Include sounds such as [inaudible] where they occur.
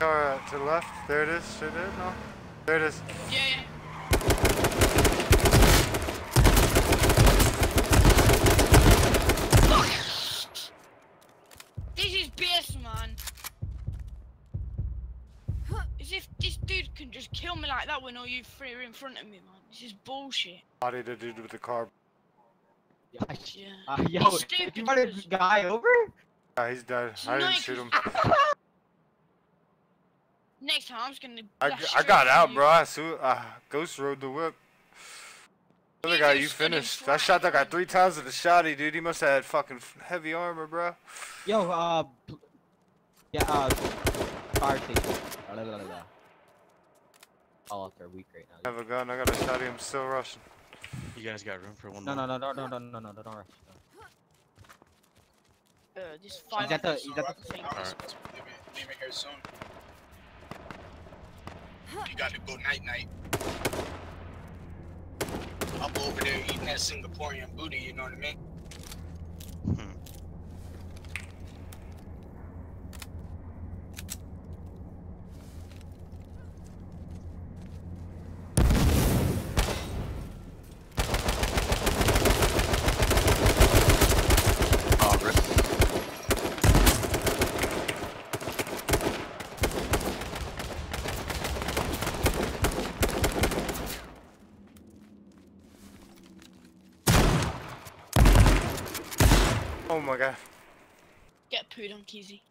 Car uh, to the left. There it is. Straight there. No. There it is. Yeah, yeah. This is BS, man. As if this dude can just kill me like that when all you three are in front of me, man. This is bullshit. Body the dude with the car. Yeah. Yeah. Uh, yo, did you stupid run a guy over? Yeah, he's dead. I didn't shoot him. [laughs] next time I'm just gonna. I, I got out, bro. I, su I ghost rode the whip. Other guy, you finished. I shot that guy three times with a shotty, dude. He must have had fucking heavy armor, bro. Yo, uh, yeah, uh, fire station. Blah, blah, blah, All up there weak right now. I have a gun. I got a shotty. I'm still rushing. You guys got room for one no, more? No, no, no, no, no, no, no, no, don't rush. No. Uh, just five. He's at the. He's at the. All right. Leaving here soon. You got to go night night. Up over there eating that Singaporean booty, you know what I mean? Hmm. Oh, rip. Oh my god. Get pooed on, Keezy.